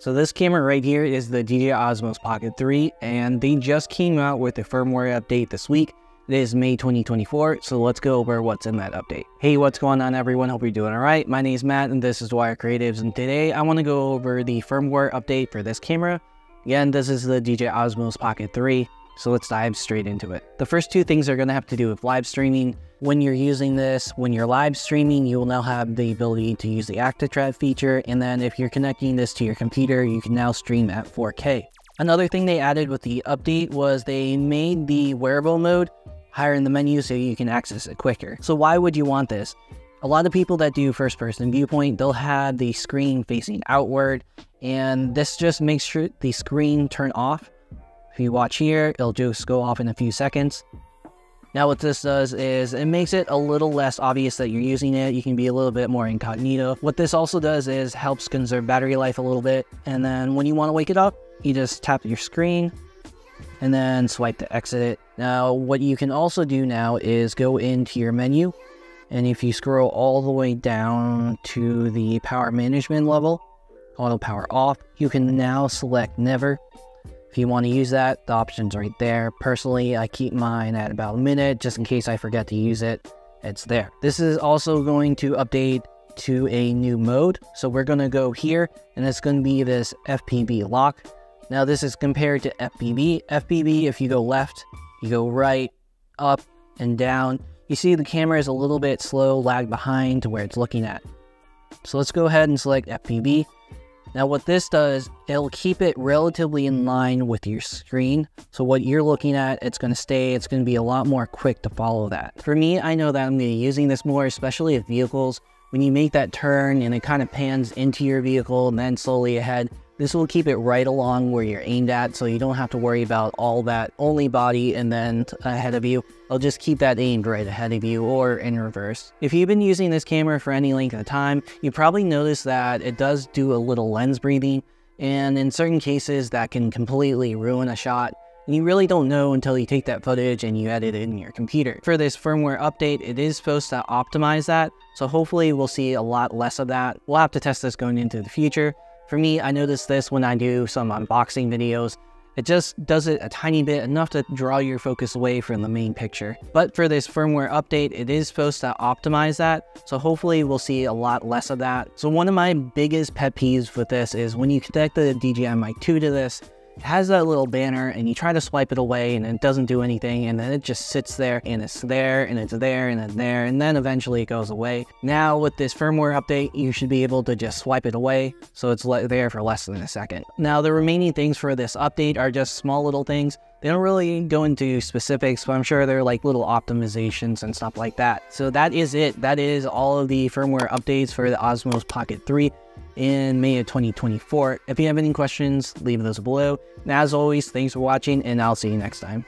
So this camera right here is the DJI Osmos Pocket 3 and they just came out with a firmware update this week. It is May 2024, so let's go over what's in that update. Hey, what's going on everyone? Hope you're doing alright. My name is Matt and this is Dwyer Creatives and today I want to go over the firmware update for this camera. Again, this is the DJI Osmos Pocket 3. So let's dive straight into it. The first two things are to have to do with live streaming. When you're using this, when you're live streaming, you will now have the ability to use the ActiveTrack feature. And then if you're connecting this to your computer, you can now stream at 4K. Another thing they added with the update was they made the wearable mode higher in the menu so you can access it quicker. So why would you want this? A lot of people that do first person viewpoint, they'll have the screen facing outward and this just makes sure the screen turn off if you watch here, it'll just go off in a few seconds. Now what this does is it makes it a little less obvious that you're using it. You can be a little bit more incognito. What this also does is helps conserve battery life a little bit. And then when you want to wake it up, you just tap your screen and then swipe to exit it. Now what you can also do now is go into your menu and if you scroll all the way down to the power management level, auto power off, you can now select never if you want to use that, the option's right there. Personally, I keep mine at about a minute just in case I forget to use it. It's there. This is also going to update to a new mode. So we're going to go here and it's going to be this FPV lock. Now this is compared to FPV. FPV, if you go left, you go right, up, and down. You see the camera is a little bit slow, lag behind to where it's looking at. So let's go ahead and select FPV. Now what this does, it'll keep it relatively in line with your screen. So what you're looking at, it's going to stay, it's going to be a lot more quick to follow that. For me, I know that I'm to be using this more, especially with vehicles. When you make that turn and it kind of pans into your vehicle and then slowly ahead, this will keep it right along where you're aimed at, so you don't have to worry about all that only body and then ahead of you. I'll just keep that aimed right ahead of you or in reverse. If you've been using this camera for any length of time, you probably noticed that it does do a little lens breathing, and in certain cases that can completely ruin a shot. And you really don't know until you take that footage and you edit it in your computer. For this firmware update, it is supposed to optimize that, so hopefully we'll see a lot less of that. We'll have to test this going into the future, for me, I notice this when I do some unboxing videos. It just does it a tiny bit, enough to draw your focus away from the main picture. But for this firmware update, it is supposed to optimize that, so hopefully we'll see a lot less of that. So one of my biggest pet peeves with this is when you connect the DJI Mic 2 to this, has that little banner and you try to swipe it away and it doesn't do anything and then it just sits there and it's there and it's there and it's there and then eventually it goes away. Now with this firmware update, you should be able to just swipe it away so it's there for less than a second. Now the remaining things for this update are just small little things. They don't really go into specifics, but I'm sure they're like little optimizations and stuff like that. So that is it. That is all of the firmware updates for the Osmos Pocket 3 in May of 2024. If you have any questions, leave those below. And as always, thanks for watching and I'll see you next time.